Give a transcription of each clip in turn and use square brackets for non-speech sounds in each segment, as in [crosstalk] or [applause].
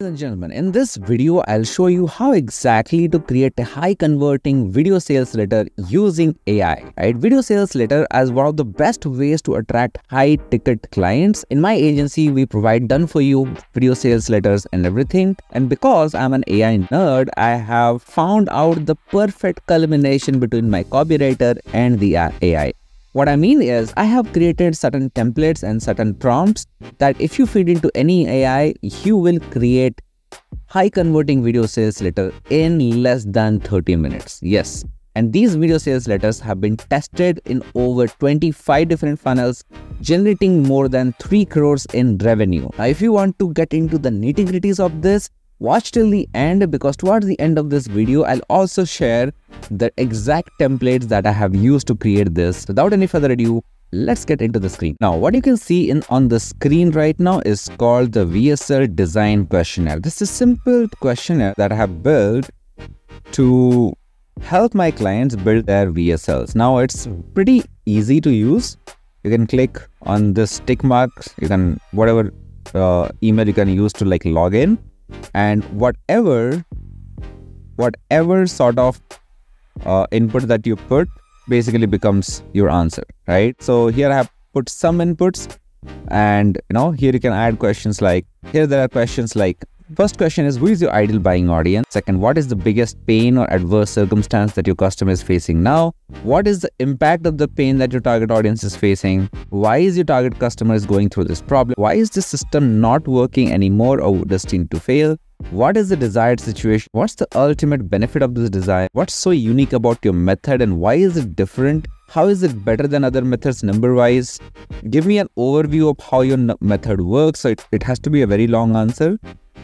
Ladies and gentlemen, in this video, I'll show you how exactly to create a high converting video sales letter using AI. Right? Video sales letter as one of the best ways to attract high ticket clients. In my agency, we provide done for you video sales letters and everything. And because I'm an AI nerd, I have found out the perfect culmination between my copywriter and the AI. What I mean is, I have created certain templates and certain prompts that if you feed into any AI, you will create high converting video sales letter in less than 30 minutes. Yes. And these video sales letters have been tested in over 25 different funnels, generating more than 3 crores in revenue. Now, if you want to get into the nitty gritties of this, watch till the end because towards the end of this video, I'll also share the exact templates that I have used to create this. Without any further ado, let's get into the screen. Now, what you can see in on the screen right now is called the VSL Design Questionnaire. This is a simple questionnaire that I have built to help my clients build their VSLs. Now, it's pretty easy to use. You can click on this tick marks. You can, whatever uh, email you can use to like log in and whatever, whatever sort of uh, input that you put basically becomes your answer, right? So here I have put some inputs and you know here you can add questions like here there are questions like First question is who is your ideal buying audience? Second, what is the biggest pain or adverse circumstance that your customer is facing now? What is the impact of the pain that your target audience is facing? Why is your target customer is going through this problem? Why is the system not working anymore or destined to fail? What is the desired situation? What's the ultimate benefit of this design? What's so unique about your method and why is it different? How is it better than other methods number wise? Give me an overview of how your method works. So it, it has to be a very long answer.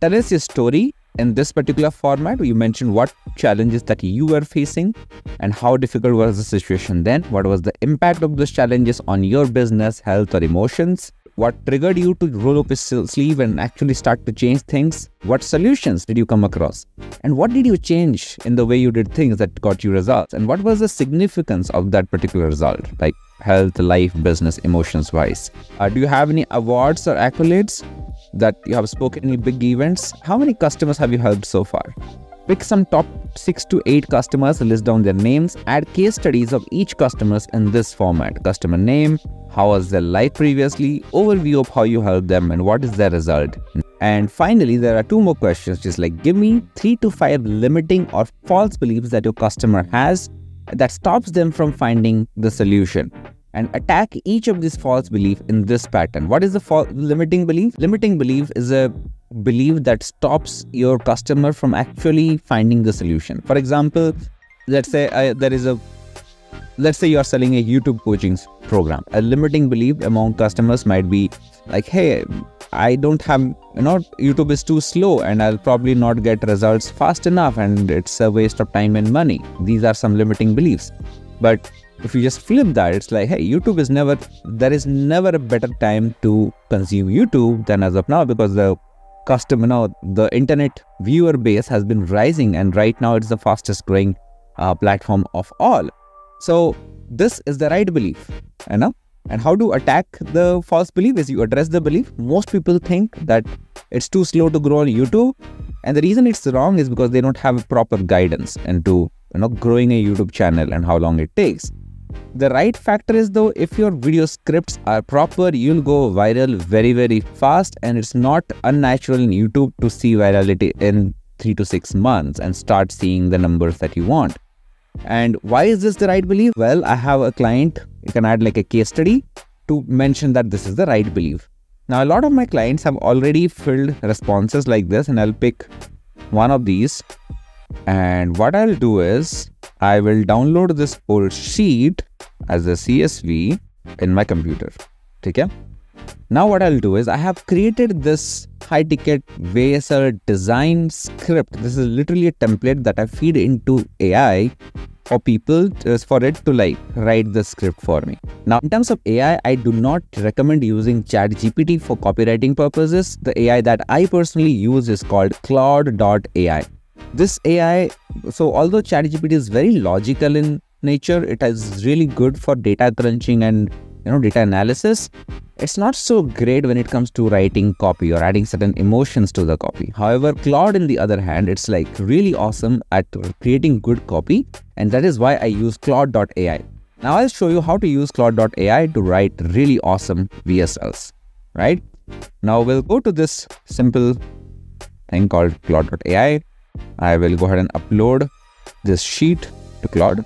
Tell us your story in this particular format. You mentioned what challenges that you were facing and how difficult was the situation then. What was the impact of those challenges on your business, health or emotions? What triggered you to roll up your sleeve and actually start to change things? What solutions did you come across? And what did you change in the way you did things that got you results? And what was the significance of that particular result? Like health, life, business, emotions wise. Uh, do you have any awards or accolades that you have spoken in big events? How many customers have you helped so far? Pick some top 6 to 8 customers, list down their names, add case studies of each customers in this format. Customer name, how was their life previously, overview of how you helped them and what is their result. And finally, there are two more questions just like give me 3 to 5 limiting or false beliefs that your customer has that stops them from finding the solution and attack each of these false beliefs in this pattern. What is the limiting belief? Limiting belief is a belief that stops your customer from actually finding the solution. For example, let's say uh, there is a let's say you are selling a YouTube coaching program. A limiting belief among customers might be like, hey, I don't have, you know, YouTube is too slow and I'll probably not get results fast enough and it's a waste of time and money. These are some limiting beliefs. But if you just flip that, it's like, hey, YouTube is never, there is never a better time to consume YouTube than as of now because the customer, now the internet viewer base has been rising and right now it's the fastest growing uh, platform of all. So this is the right belief, you know? And how to attack the false belief is you address the belief. Most people think that it's too slow to grow on YouTube. And the reason it's wrong is because they don't have proper guidance into you know growing a YouTube channel and how long it takes. The right factor is though, if your video scripts are proper, you'll go viral very, very fast and it's not unnatural in YouTube to see virality in three to six months and start seeing the numbers that you want. And why is this the right belief? Well, I have a client, you can add like a case study to mention that this is the right belief. Now, a lot of my clients have already filled responses like this and I'll pick one of these. And what I'll do is I will download this whole sheet as a CSV in my computer. Okay? Now what I'll do is I have created this high ticket VSL design script. This is literally a template that I feed into AI for people just for it to like write the script for me. Now in terms of AI, I do not recommend using ChatGPT for copywriting purposes. The AI that I personally use is called Claude.ai. This AI, so although ChatGPT is very logical in nature, it is really good for data crunching and you know data analysis it's not so great when it comes to writing copy or adding certain emotions to the copy. However, Claude, in the other hand, it's like really awesome at creating good copy, and that is why I use Claude.ai. Now I'll show you how to use Claude.ai to write really awesome VSLs, right? Now we'll go to this simple thing called Claude.ai. I will go ahead and upload this sheet to Claude.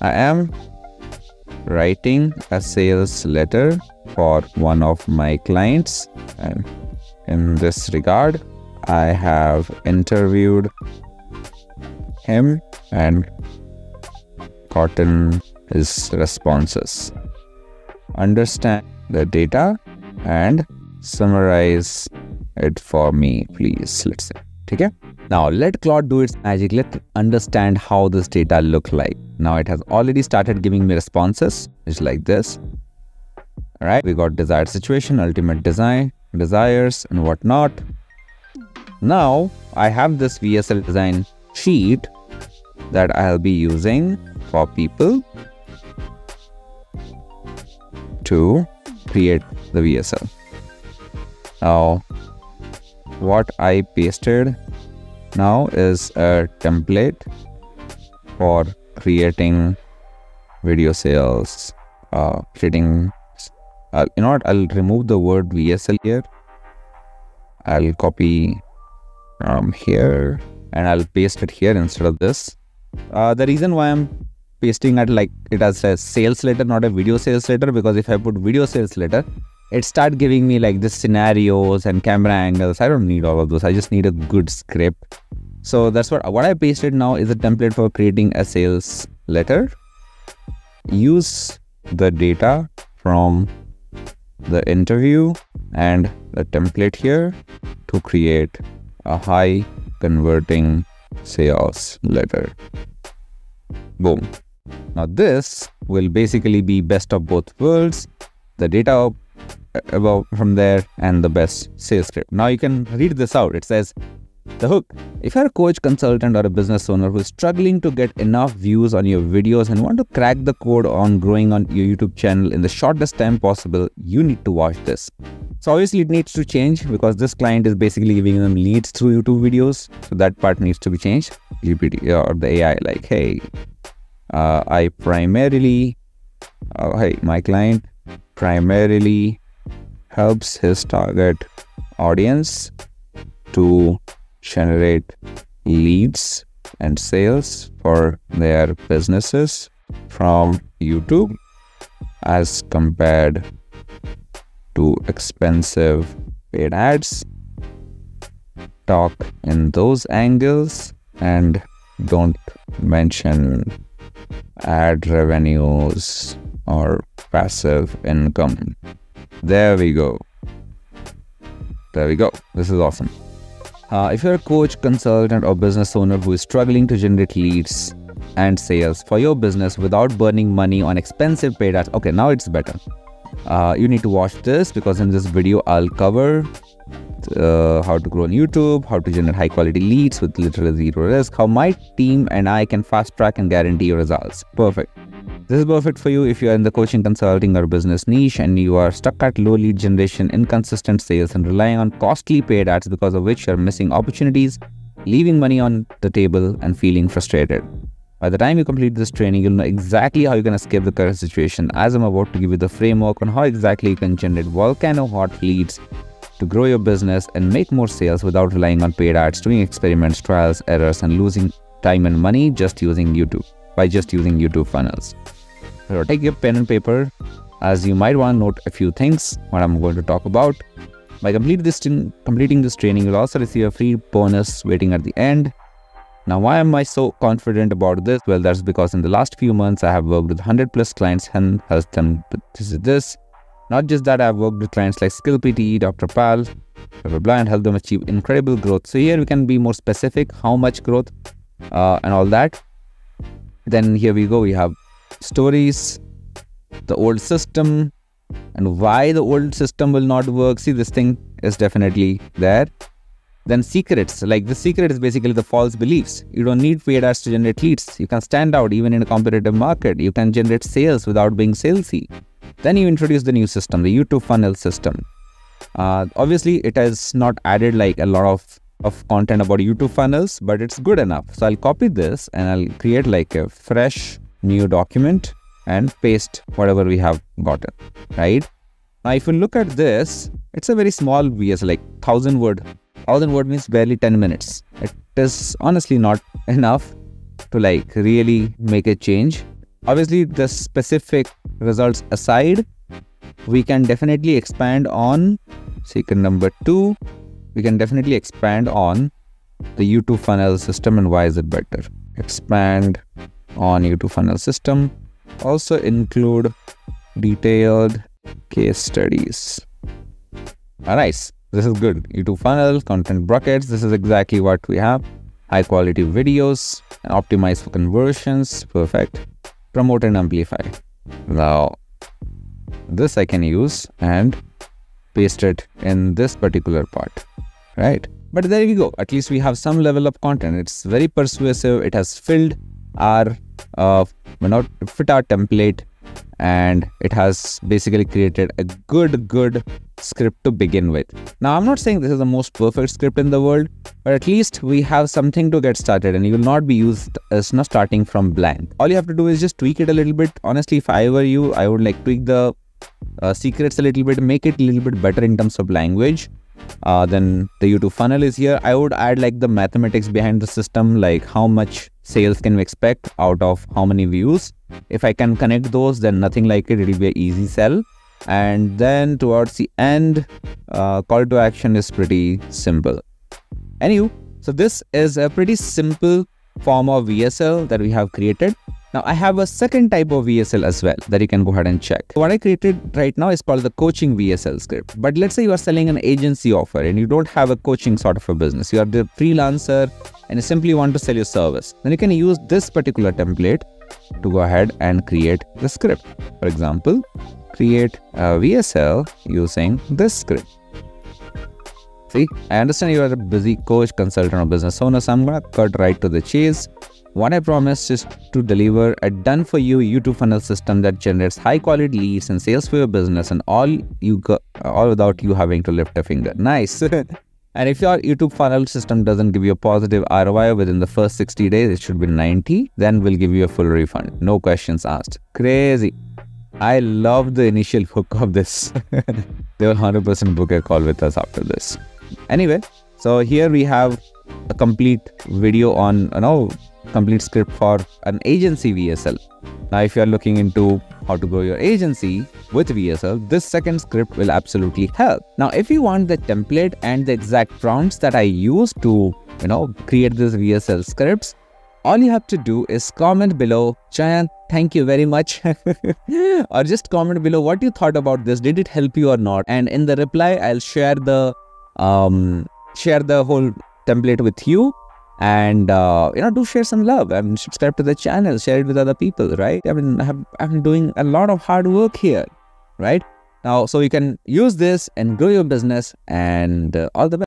I am writing a sales letter for one of my clients and in this regard I have interviewed him and gotten his responses. Understand the data and summarize it for me please. Let's say okay now let Claude do its magic. Let's understand how this data look like. Now it has already started giving me responses it's like this. All right we got desired situation ultimate design desires and whatnot. Now i have this vsl design sheet that i'll be using for people to create the vsl now what i pasted now is a template for creating video sales uh, creating uh, you know what i'll remove the word vsl here. I'll copy from here and i'll paste it here instead of this. Uh, the reason why i'm pasting it like it as a sales letter not a video sales letter because if i put video sales letter it start giving me like the scenarios and camera angles. I don't need all of those. I just need a good script. So that's what what i pasted now is a template for creating a sales letter. Use the data from the interview and the template here to create a high converting sales letter. Boom. Now this will basically be best of both worlds, the data above from there and the best sales script. Now you can read this out. It says the hook. If you're a coach, consultant, or a business owner who is struggling to get enough views on your videos and want to crack the code on growing on your YouTube channel in the shortest time possible, you need to watch this. So obviously it needs to change because this client is basically giving them leads through YouTube videos. So that part needs to be changed. GPT or the AI like, hey, uh, I primarily, uh, hey, my client primarily helps his target audience to generate leads and sales for their businesses from YouTube as compared to expensive paid ads. Talk in those angles and don't mention ad revenues or passive income. There we go. There we go. This is awesome. Uh, if you're a coach, consultant, or business owner who is struggling to generate leads and sales for your business without burning money on expensive paid ads, okay, now it's better. Uh, you need to watch this because in this video, I'll cover uh, how to grow on YouTube, how to generate high quality leads with literally zero risk, how my team and I can fast track and guarantee your results. Perfect. This is perfect for you if you are in the coaching, consulting, or business niche and you are stuck at low lead generation, inconsistent sales, and relying on costly paid ads because of which you're missing opportunities, leaving money on the table, and feeling frustrated. By the time you complete this training, you'll know exactly how you can escape the current situation as I'm about to give you the framework on how exactly you can generate volcano hot leads to grow your business and make more sales without relying on paid ads, doing experiments, trials, errors, and losing time and money just using YouTube by just using YouTube funnels. Take your pen and paper as you might want to note a few things what I'm going to talk about. By completing this, completing this training, you'll also receive a free bonus waiting at the end. Now, why am I so confident about this? Well, that's because in the last few months, I have worked with 100 plus clients and helped them this is this. Not just that, I've worked with clients like SkillPT, Dr. Pal, blah, blah, blah, and helped them achieve incredible growth. So here we can be more specific, how much growth uh, and all that. Then here we go, we have stories, the old system, and why the old system will not work. See, this thing is definitely there. Then secrets, like the secret is basically the false beliefs. You don't need paid ads to generate leads. You can stand out even in a competitive market. You can generate sales without being salesy. Then you introduce the new system, the YouTube funnel system. Uh, obviously, it has not added like a lot of of content about YouTube funnels, but it's good enough. So I'll copy this and I'll create like a fresh new document and paste whatever we have gotten, right? Now, if you look at this, it's a very small VS, like 1000 word. 1000 word means barely 10 minutes. It is honestly not [laughs] enough to like really make a change. Obviously, the specific results aside, we can definitely expand on secret number two. We can definitely expand on the YouTube funnel system and why is it better. Expand on YouTube funnel system. Also include detailed case studies. Alright, this is good. YouTube funnel, content buckets. This is exactly what we have. High quality videos, optimize for conversions. Perfect. Promote and amplify. Now, this I can use and paste it in this particular part, right? But there you go. At least we have some level of content. It's very persuasive. It has filled our, uh, not fit our template and it has basically created a good good script to begin with. Now i'm not saying this is the most perfect script in the world but at least we have something to get started and you will not be used as not starting from blank. All you have to do is just tweak it a little bit. Honestly if i were you i would like tweak the uh, secrets a little bit make it a little bit better in terms of language. Uh, then the youtube funnel is here. I would add like the mathematics behind the system like how much sales can we expect out of how many views if I can connect those, then nothing like it, it will be an easy sell. And then towards the end, uh, call to action is pretty simple. Anyway, so this is a pretty simple form of VSL that we have created. Now I have a second type of VSL as well that you can go ahead and check. What I created right now is called the coaching VSL script. But let's say you are selling an agency offer and you don't have a coaching sort of a business. You are the freelancer and you simply want to sell your service. Then you can use this particular template to go ahead and create the script. For example, create a VSL using this script. See, I understand you are a busy coach, consultant, or business owner, so I'm going to cut right to the chase. What I promised is to deliver a done for you YouTube funnel system that generates high quality leads and sales for your business and all you all without you having to lift a finger. Nice. [laughs] And if your YouTube funnel system doesn't give you a positive ROI within the first 60 days, it should be 90, then we'll give you a full refund. No questions asked. Crazy. I love the initial [laughs] hook of this. [laughs] they will 100% book a call with us after this. Anyway, so here we have a complete video on, you know, complete script for an agency VSL. Now, if you're looking into how to grow your agency with VSL, this second script will absolutely help. Now, if you want the template and the exact prompts that I use to, you know, create this VSL scripts, all you have to do is comment below, Chayan, thank you very much. [laughs] or just comment below what you thought about this. Did it help you or not? And in the reply, I'll share the um share the whole template with you and uh, you know do share some love and subscribe to the channel. Share it with other people right? I mean i've, I've been doing a lot of hard work here right? Now so you can use this and grow your business and uh, all the best